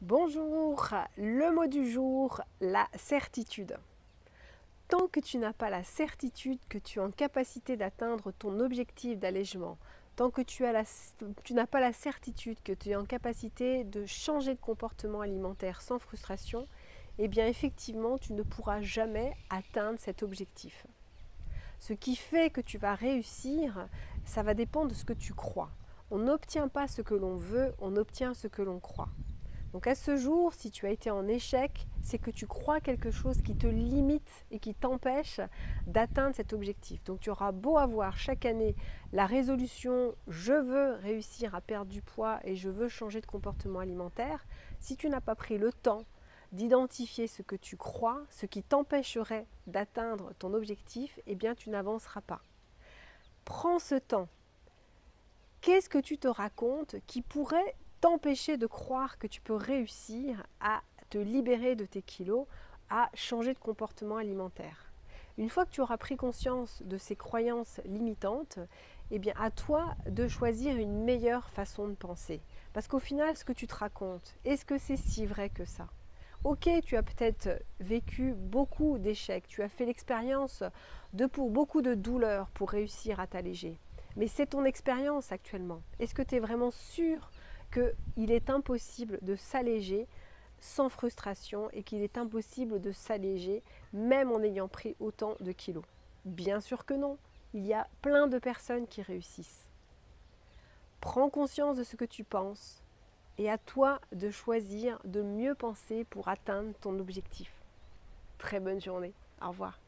Bonjour, le mot du jour, la certitude. Tant que tu n'as pas la certitude que tu es en capacité d'atteindre ton objectif d'allègement, tant que tu, n'as pas la certitude que tu es en capacité de changer de comportement alimentaire sans frustration, eh bien effectivement tu ne pourras jamais atteindre cet objectif. Ce qui fait que tu vas réussir, ça va dépendre de ce que tu crois. On n'obtient pas ce que l'on veut, on obtient ce que l'on croit. Donc à ce jour, si tu as été en échec, c'est que tu crois quelque chose qui te limite et qui t'empêche d'atteindre cet objectif. Donc tu auras beau avoir chaque année la résolution je veux réussir à perdre du poids et je veux changer de comportement alimentaire, si tu n'as pas pris le temps d'identifier ce que tu crois, ce qui t'empêcherait d'atteindre ton objectif, eh bien tu n'avanceras pas. Prends ce temps. Qu'est-ce que tu te racontes qui pourrait t'empêcher de croire que tu peux réussir à te libérer de tes kilos, à changer de comportement alimentaire. Une fois que tu auras pris conscience de ces croyances limitantes, eh bien à toi de choisir une meilleure façon de penser. Parce qu'au final, ce que tu te racontes, est-ce que c'est si vrai que ça? Ok, tu as peut-être vécu beaucoup d'échecs, tu as fait l'expérience de pour beaucoup de douleurs pour réussir à t'alléger. Mais c'est ton expérience actuellement. Est-ce que tu es vraiment sûr qu'il est impossible de s'alléger sans frustration et qu'il est impossible de s'alléger même en ayant pris autant de kilos. Bien sûr que non, il y a plein de personnes qui réussissent. Prends conscience de ce que tu penses et à toi de choisir de mieux penser pour atteindre ton objectif. Très bonne journée. Au revoir.